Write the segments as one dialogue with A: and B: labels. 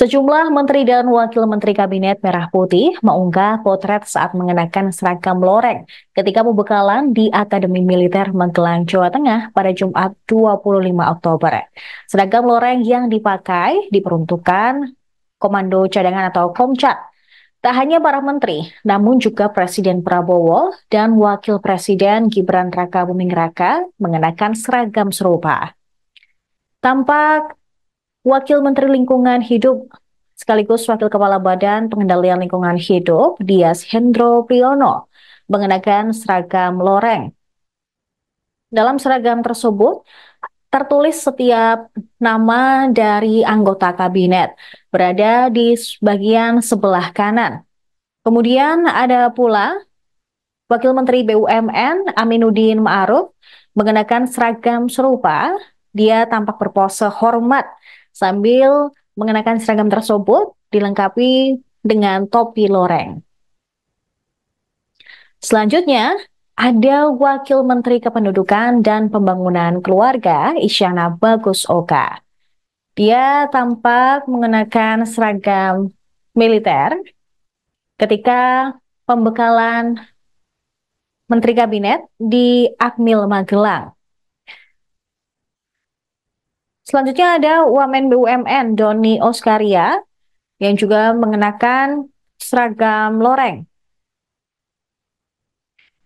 A: Sejumlah menteri dan wakil menteri kabinet Merah Putih mengunggah potret saat mengenakan seragam loreng ketika pembekalan di Akademi Militer Magelang, Jawa Tengah pada Jumat 25 Oktober. Seragam loreng yang dipakai diperuntukkan Komando Cadangan atau Komcat. Tak hanya para menteri, namun juga Presiden Prabowo dan Wakil Presiden Gibran Raka Buming Raka mengenakan seragam serupa. Tampak Wakil Menteri Lingkungan Hidup sekaligus Wakil Kepala Badan Pengendalian Lingkungan Hidup Dias Hendro Priyono mengenakan seragam loreng. Dalam seragam tersebut tertulis setiap nama dari anggota kabinet berada di bagian sebelah kanan. Kemudian ada pula Wakil Menteri BUMN Aminuddin Ma'ruf mengenakan seragam serupa. Dia tampak berpose hormat sambil mengenakan seragam tersebut dilengkapi dengan topi loreng. Selanjutnya, ada Wakil Menteri Kependudukan dan Pembangunan Keluarga Isyana Bagus Oka. Dia tampak mengenakan seragam militer ketika pembekalan Menteri Kabinet di Akmil Magelang. Selanjutnya ada Wamen BUMN Doni Oskaria yang juga mengenakan seragam loreng.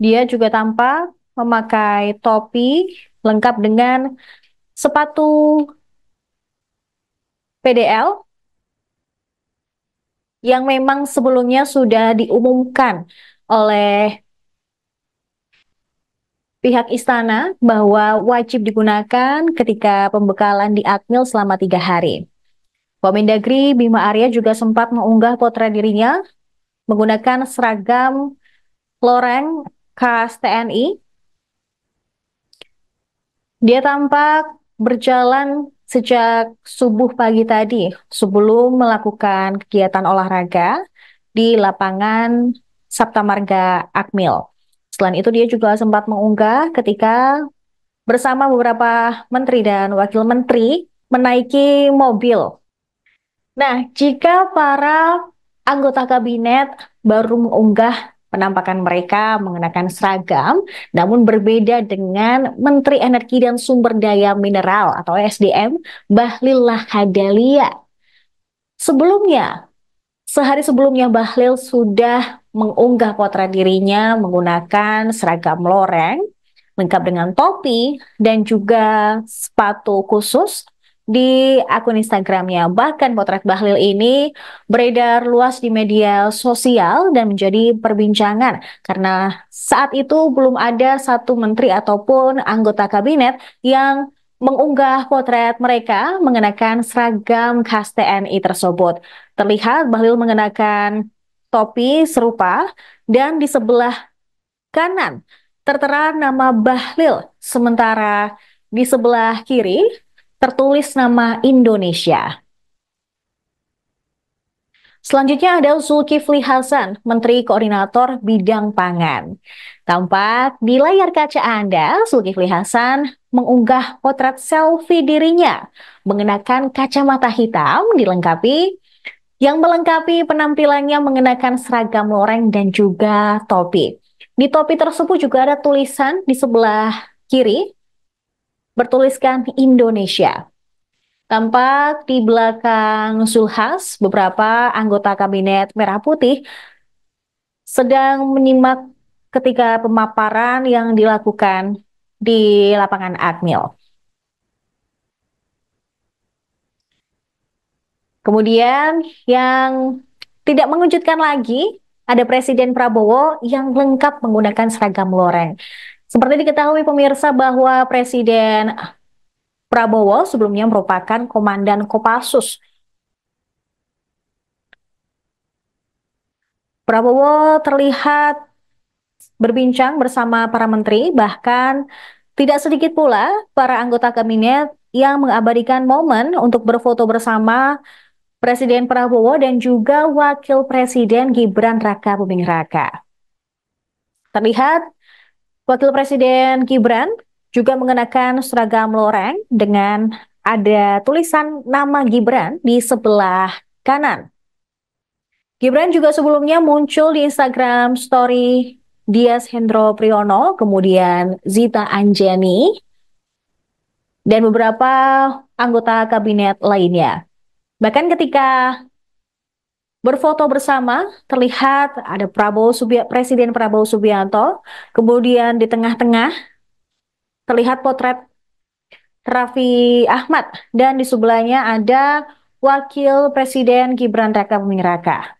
A: Dia juga tampak memakai topi lengkap dengan sepatu PDL yang memang sebelumnya sudah diumumkan oleh pihak istana bahwa wajib digunakan ketika pembekalan di Akmil selama tiga hari. Wamendagri Bima Arya juga sempat mengunggah potret dirinya menggunakan seragam loreng khas TNI. Dia tampak berjalan sejak subuh pagi tadi sebelum melakukan kegiatan olahraga di lapangan Sabta Marga Akmil. Selain itu dia juga sempat mengunggah ketika bersama beberapa menteri dan wakil menteri menaiki mobil. Nah, jika para anggota kabinet baru mengunggah penampakan mereka mengenakan seragam, namun berbeda dengan Menteri Energi dan Sumber Daya Mineral atau SDM, Bahlil Lahadalia. Sebelumnya, sehari sebelumnya Bahlil sudah mengunggah potret dirinya menggunakan seragam loreng, lengkap dengan topi dan juga sepatu khusus di akun Instagramnya. Bahkan potret Bahlil ini beredar luas di media sosial dan menjadi perbincangan karena saat itu belum ada satu menteri ataupun anggota kabinet yang mengunggah potret mereka mengenakan seragam khas TNI tersebut. Terlihat Bahlil mengenakan topi serupa dan di sebelah kanan tertera nama Bahlil, sementara di sebelah kiri tertulis nama Indonesia. Selanjutnya ada Zulkifli Hasan, Menteri Koordinator Bidang Pangan. Tampak di layar kaca Anda, Zulkifli Hasan mengunggah potret selfie dirinya mengenakan kacamata hitam dilengkapi yang melengkapi penampilannya mengenakan seragam loreng dan juga topi. Di topi tersebut juga ada tulisan di sebelah kiri bertuliskan Indonesia. Tampak di belakang Zulhas beberapa anggota kabinet Merah Putih sedang menyimak ketika pemaparan yang dilakukan di lapangan Akmil. Kemudian yang tidak mengejutkan lagi, ada Presiden Prabowo yang lengkap menggunakan seragam loreng. Seperti diketahui pemirsa bahwa Presiden Prabowo sebelumnya merupakan Komandan Kopassus. Prabowo terlihat berbincang bersama para menteri, bahkan tidak sedikit pula para anggota kabinet yang mengabadikan momen untuk berfoto bersama Presiden Prabowo dan juga Wakil Presiden Gibran Raka Buming Raka. Terlihat Wakil Presiden Gibran juga mengenakan seragam loreng dengan ada tulisan nama Gibran di sebelah kanan. Gibran juga sebelumnya muncul di Instagram story Dias Hendro Priyono, kemudian Zita Anjani, dan beberapa anggota kabinet lainnya. Bahkan ketika berfoto bersama terlihat ada Prabowo Subi Presiden Prabowo Subianto, kemudian di tengah-tengah terlihat potret Raffi Ahmad dan di sebelahnya ada Wakil Presiden Gibran Raka Buming Raka.